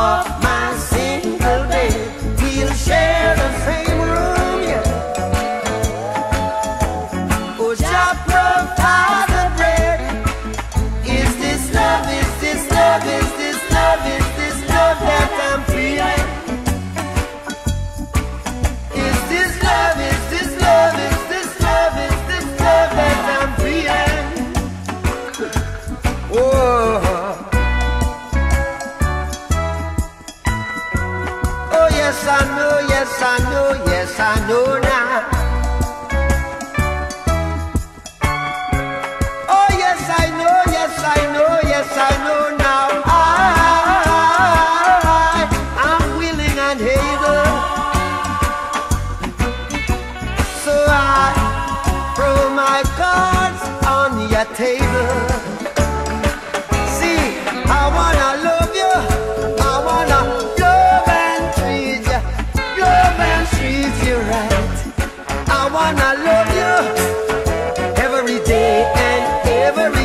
of my I know, yes, I know, yes, I know now. Oh, yes, I know, yes, I know, yes, I know now. I, I'm willing and able. So I throw my cards on your table. every